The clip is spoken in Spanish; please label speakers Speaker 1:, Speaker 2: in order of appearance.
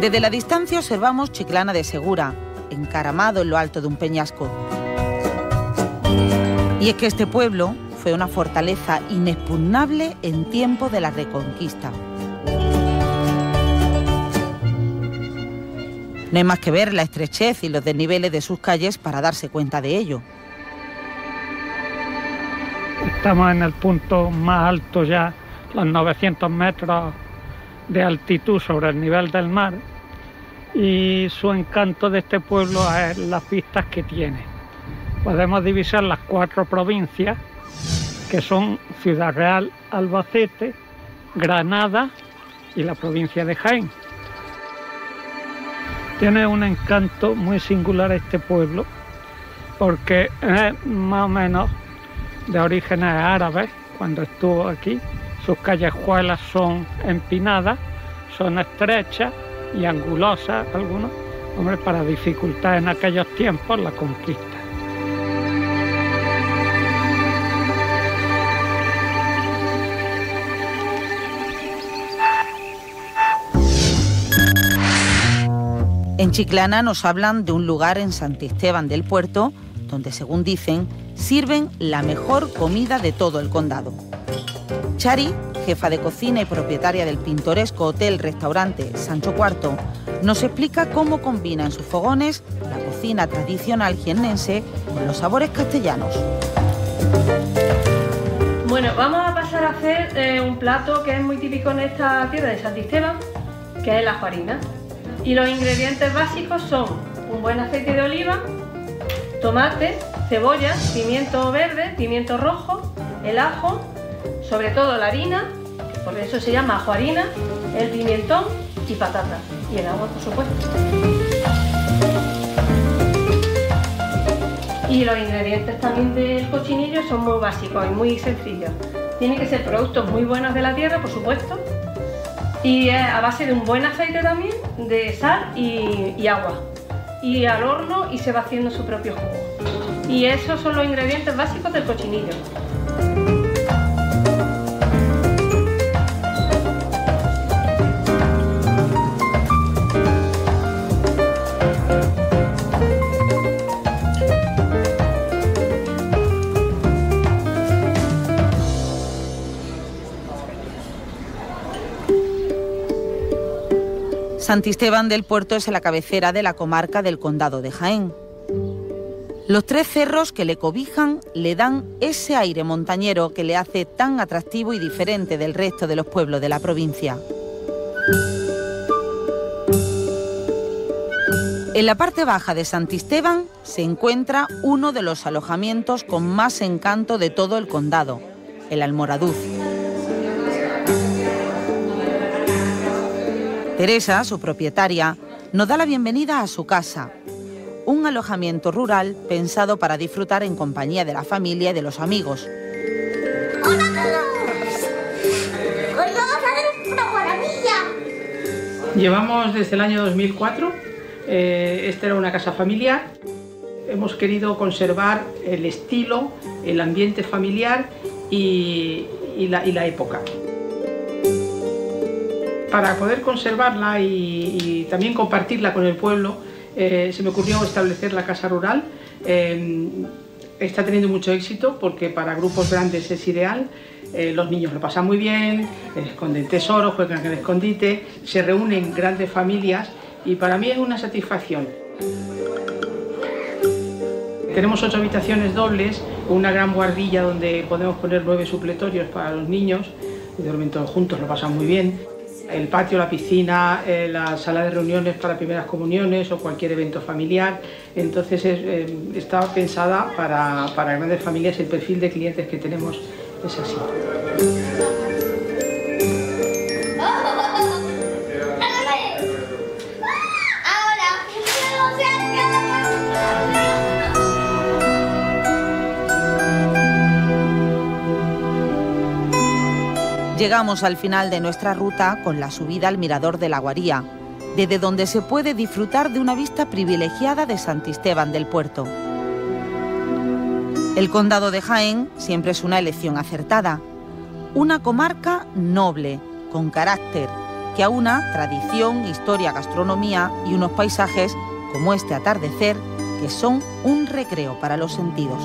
Speaker 1: Desde la distancia observamos Chiclana de Segura, encaramado en lo alto de un peñasco. Y es que este pueblo fue una fortaleza inexpugnable en tiempo de la Reconquista. No hay más que ver la estrechez y los desniveles de sus calles para darse cuenta de ello.
Speaker 2: Estamos en el punto más alto ya, los 900 metros de altitud sobre el nivel del mar y su encanto de este pueblo es las vistas que tiene. Podemos divisar las cuatro provincias que son Ciudad Real, Albacete, Granada y la provincia de Jaén. Tiene un encanto muy singular este pueblo porque es más o menos de orígenes árabes cuando estuvo aquí. Sus callejuelas son empinadas, son estrechas y angulosas algunos, hombre, para dificultar en aquellos tiempos la conquista.
Speaker 1: En Chiclana nos hablan de un lugar en Santisteban del Puerto donde, según dicen, sirven la mejor comida de todo el condado. Chari, jefa de cocina y propietaria del pintoresco hotel-restaurante Sancho IV, nos explica cómo combina en sus fogones la cocina tradicional jiennense con los sabores castellanos.
Speaker 3: Bueno, vamos a pasar a hacer eh, un plato que es muy típico en esta tierra de Santisteban, que es la juarina. Y los ingredientes básicos son un buen aceite de oliva, tomate, cebolla, pimiento verde, pimiento rojo, el ajo, sobre todo la harina, por eso se llama ajo harina, el pimentón y patatas. Y el agua, por supuesto. Y los ingredientes también del cochinillo son muy básicos y muy sencillos. Tienen que ser productos muy buenos de la tierra, por supuesto, y a base de un buen aceite también, de sal y, agua. Y al horno y se va haciendo su propio jugo. Y esos son los ingredientes básicos del cochinillo.
Speaker 1: Santisteban del Puerto es la cabecera de la comarca del Condado de Jaén. Los tres cerros que le cobijan le dan ese aire montañero que le hace tan atractivo y diferente del resto de los pueblos de la provincia. En la parte baja de Santisteban se encuentra uno de los alojamientos con más encanto de todo el condado, el Almoraduz. Teresa, su propietaria, nos da la bienvenida a su casa, un alojamiento rural pensado para disfrutar en compañía de la familia y de los amigos.
Speaker 4: ¡Hola todos! Hoy vamos a ver una maravilla.
Speaker 5: Llevamos desde el año 2004. Eh, esta era una casa familiar. Hemos querido conservar el estilo, el ambiente familiar y la época para poder conservarla y, también compartirla con el pueblo, eh, se me ocurrió establecer la casa rural. Eh, está teniendo mucho éxito porque para grupos grandes es ideal. Eh, los niños lo pasan muy bien, esconden tesoros, juegan el escondite, se reúnen grandes familias y para mí es una satisfacción. Tenemos ocho habitaciones dobles, una gran guardilla donde podemos poner nueve supletorios para los niños, y duermen todos juntos, lo pasan muy bien el patio, la piscina, eh, la sala de reuniones para primeras comuniones o cualquier evento familiar. Entonces eh, está pensada para, para grandes familias, el perfil de clientes que tenemos es así.
Speaker 1: Llegamos al final de nuestra ruta con la subida al mirador de la Guaría, desde donde se puede disfrutar de una vista privilegiada de Santisteban del Puerto. El condado de Jaén siempre es una elección acertada, una comarca noble, con carácter, que aúna tradición, historia, gastronomía y unos paisajes como este atardecer que son un recreo para los sentidos.